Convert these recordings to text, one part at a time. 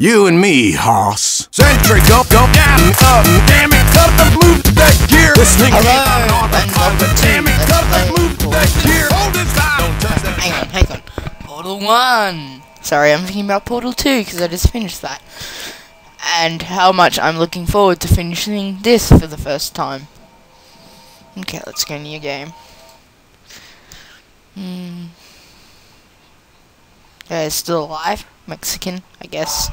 You and me, hoss. Sentry, go, go, damn, up, damn it, cut the move that gear. Listening Hello, on the and clock, welcome to damn it, cut the move that gear. Hold this time. Don't touch that. Hang on, hang on. Portal 1. Sorry, I'm thinking about Portal 2 because I just finished that. And how much I'm looking forward to finishing this for the first time. Okay, let's go new game. Hmm. Yeah, it's still alive. Mexican, I guess.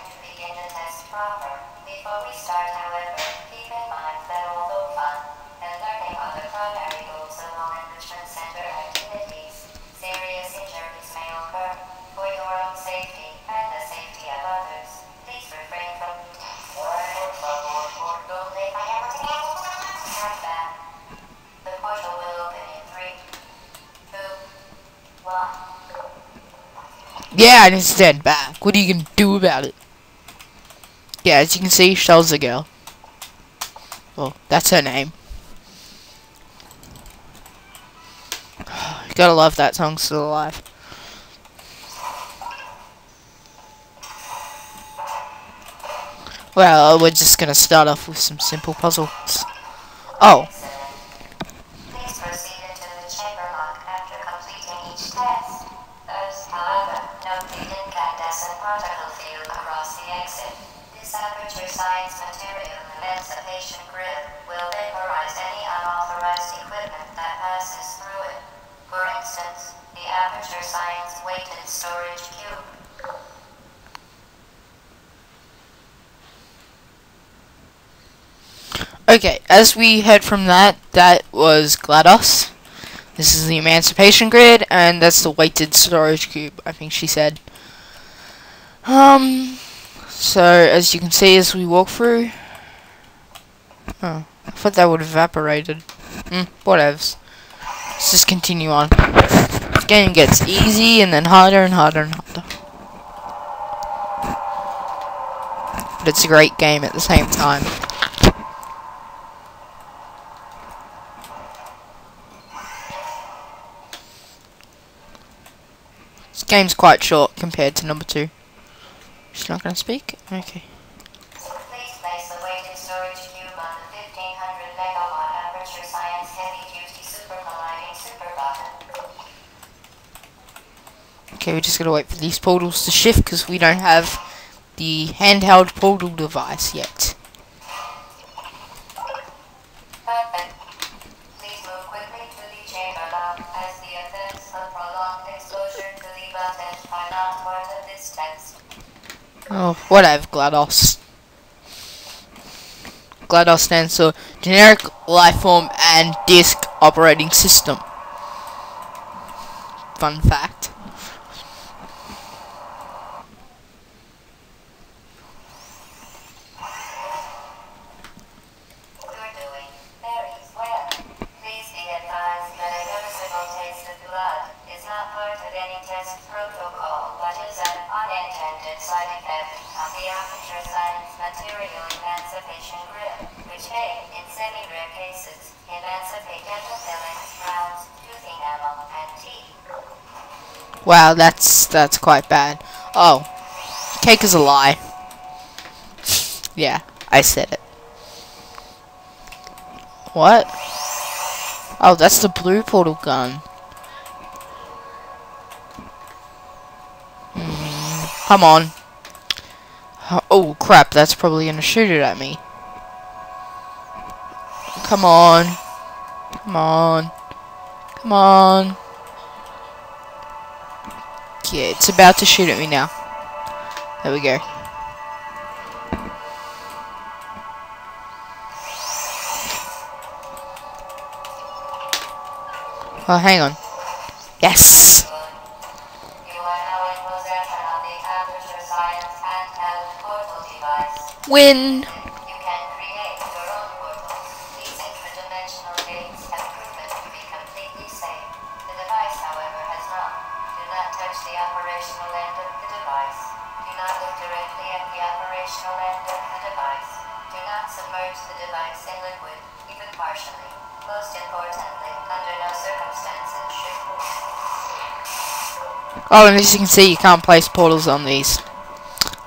Before we start, however, keep in mind that although fun and learning are the primary goals of all enrichment center activities, serious injuries may occur. For your own safety and the safety of others, please refrain from. The portal will open in three, two, one. Yeah, it's dead back. What are you gonna do about it? Yeah, as you can see, Chell's a girl. Well, that's her name. You gotta love that song still alive. Well, we're just gonna start off with some simple puzzles. Oh, Okay, as we heard from that, that was GLaDOS. This is the Emancipation Grid, and that's the weighted storage cube, I think she said. Um, so, as you can see as we walk through... Oh, I thought that would evaporated. Hmm, whatevs. Let's just continue on. This game gets easy, and then harder and harder and harder. But it's a great game at the same time. Game's quite short compared to number two. She's not gonna speak? Okay. Please place the weighted storage cube on the 1500 megawatt aperture science heavy duty super colliding super button. Okay, we're just going to wait for these portals to shift because we don't have the handheld portal device yet. Please move quickly to the chamber lock as the effects of prolonged exposure Oh, whatever, GLaDOS. GLaDOS stands for Generic Lifeform and Disk Operating System. Fun fact. Side effect of the aperture science material emancipation grid, which may, in semi-rare cases, emancipate endothelium, rounds, tooth enamel, and teeth. Wow, that's that's quite bad. Oh, cake is a lie. yeah, I said it. What? Oh, that's the blue portal gun. Come on. Oh crap, that's probably gonna shoot it at me. Come on. Come on. Come on. Yeah, it's about to shoot at me now. There we go. Oh, hang on. Yes! Win! You can create your own portals. These interdimensional gates have proven to be completely safe. The device, however, has not. Do not touch the operational end of the device. Do not look directly at the operational end of the device. Do not submerge the device in liquid, even partially. Most importantly, under no circumstances Oh, and as you can see, you can't place portals on these.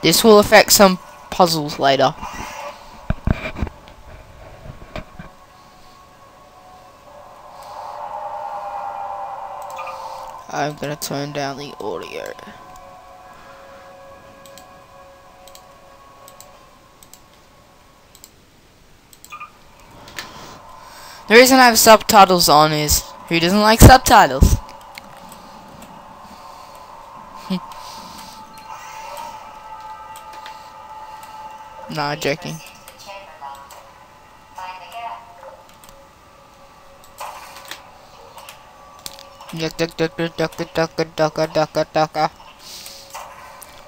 This will affect some puzzles later. I'm gonna turn down the audio. The reason I have subtitles on is who doesn't like subtitles? Nah, joking.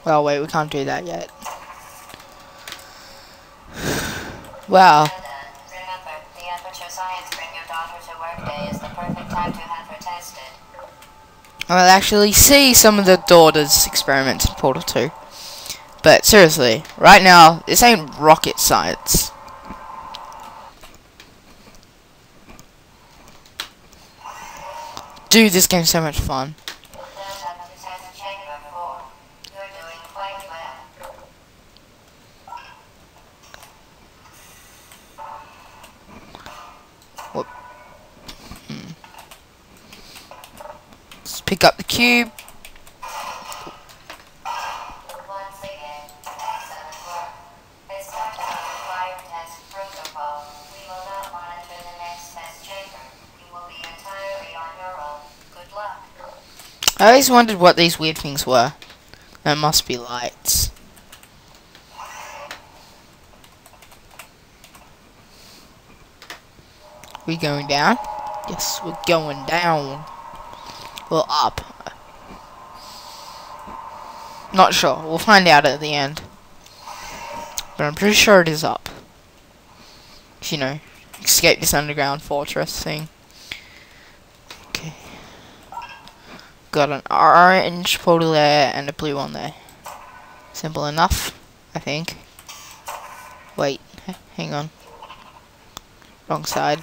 Well, wait, we can't do that yet. Wow. I'll actually see some of the daughter's experiments in Portal 2. But seriously, right now, this ain't rocket science. Dude, this game's so much fun. Quite well. Hmm. Let's pick up the cube. I always wondered what these weird things were. There must be lights. We going down? Yes, we're going down. Well, up. Not sure. We'll find out at the end. But I'm pretty sure it is up. You know, escape this underground fortress thing. Got an orange portal there and a blue one there. Simple enough, I think. Wait, hang on. Wrong side.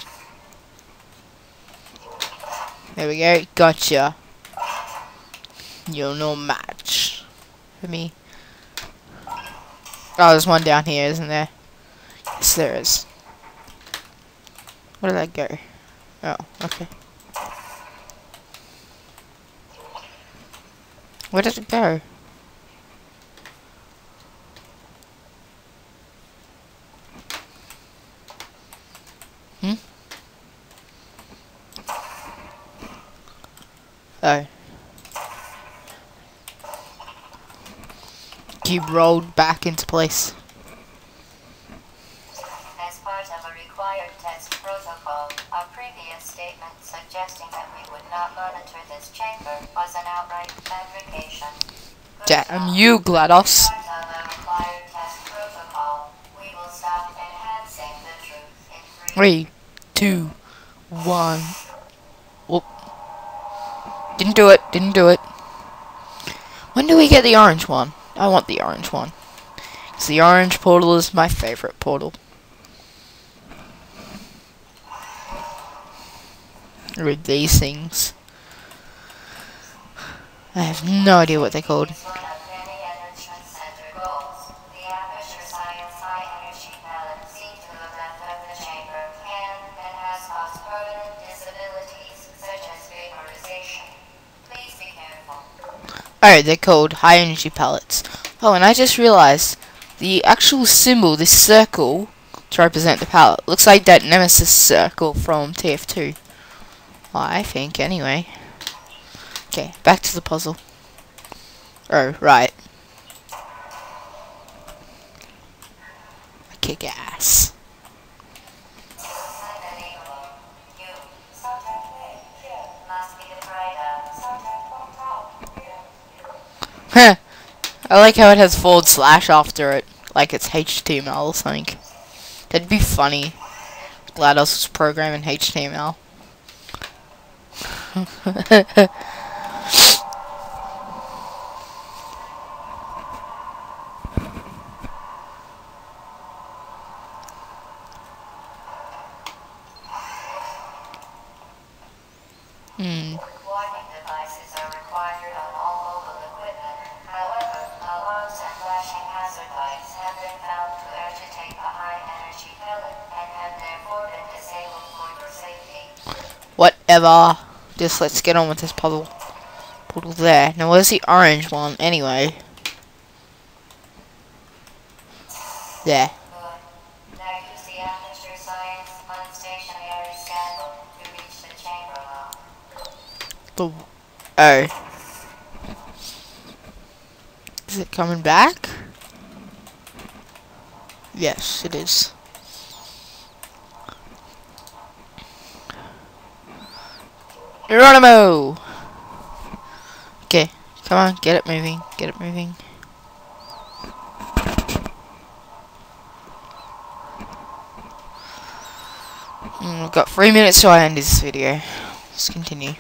There we go, gotcha. You're no match for me. Oh, there's one down here, isn't there? Yes, there is. Where did that go? Oh, okay. Where did it go? Hmm? Oh. Cube rolled back into place. Truth in three. Two, one. Whoop. Didn't do it, didn't do it. When do we get the orange one? I want the orange one. 'Cause the orange portal is my favorite portal. Read these things. I have no idea what they're called. Enrichment center goals. The Aperture Science High Energy Pellet to left of the chamber and has caused permanent disabilities such as vaporization. Please be careful. Oh, they're called high energy pellets. Oh, and I just realized the actual symbol, this circle, to represent the pallet, looks like that Nemesis circle from TF2. Well, I think, anyway. Okay, back to the puzzle. Oh, right. Like how it has forward slash after it. like it's HTML or something. That'd be funny. GLaDOS was programming HTML. Whatever. Just let's get on with this puzzle. Puzzle there. Now where's the orange one anyway? There. The oh. Is it coming back? Yes, it is. Geronimo! Okay, come on, get it moving, get it moving. Mm, we've got three minutes to end this video. Let's continue.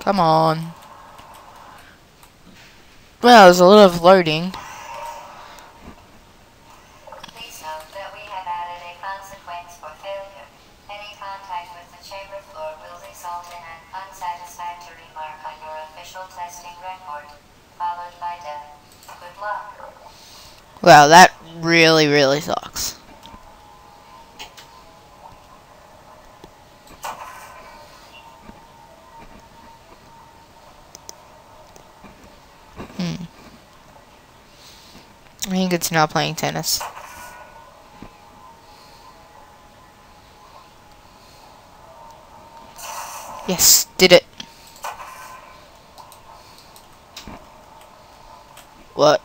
Come on. Well, there's a lot of loading. Please note that we have added a consequence for failure. Any contact with the chamber floor will result in an unsatisfactory mark on your official testing record, followed by death. Good luck. Well, that really, really sucks. I think it's not playing tennis. Yes, did it. What?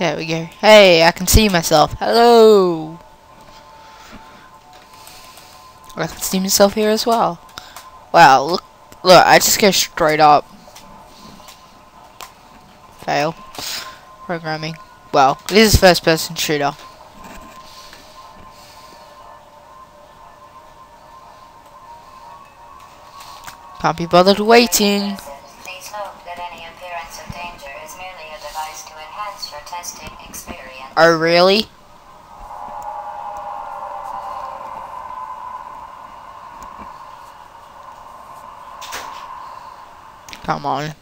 There we go. Hey, I can see myself. Hello. I can see myself here as well. Wow, look, look, I just go straight up. Fail. Programming. Well, this is first person shooter. Can't be bothered waiting. Please note that any appearance of danger is merely a device to enhance your testing experience. Oh, really? Come on.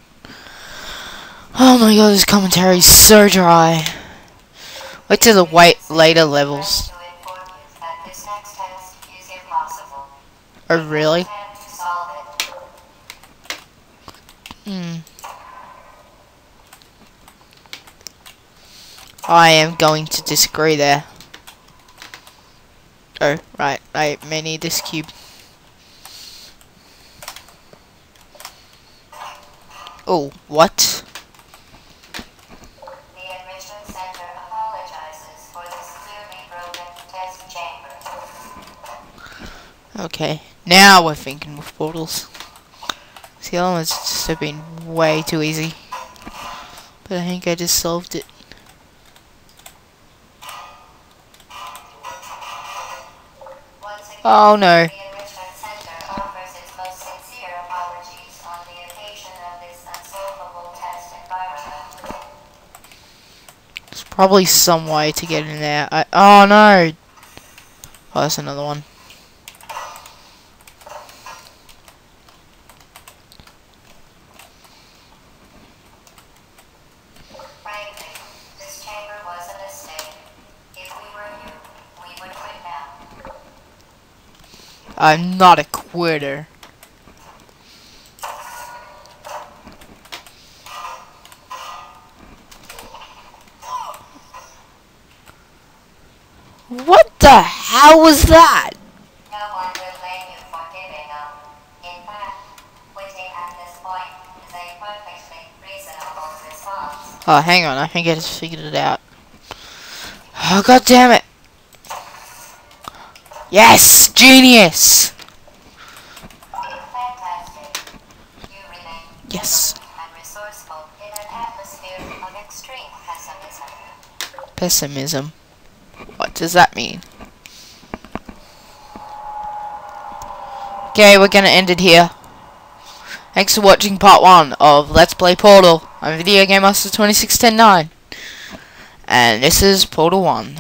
Oh my god, this commentary is so dry. Wait till the wait later levels. Oh, really? Hmm. I am going to disagree there. Oh, right. I may need this cube. Oh, what? The admission center apologizes for this clearly broken test chamber. Okay. Now we're thinking with portals. See, the other ones just have been way too easy. But I think I just solved it. Oh no. Probably some way to get in there. I, oh no! Oh, that's another one. Frankly, this chamber was a mistake. If we were you, we would quit now. I'm not a quitter. What the hell was that? No one blame you for giving up. In fact, quitting at this point is a perfectly reasonable response. Oh, hang on. I think I just figured it out. Oh, god damn it. Yes! Genius! Fantastic. You remain Yes. and resourceful in an atmosphere of extreme pessimism. Pessimism. What does that mean? Okay, we're gonna end it here. Thanks for watching part one of Let's Play Portal. I'm Video Game Master 26109. And this is Portal 1.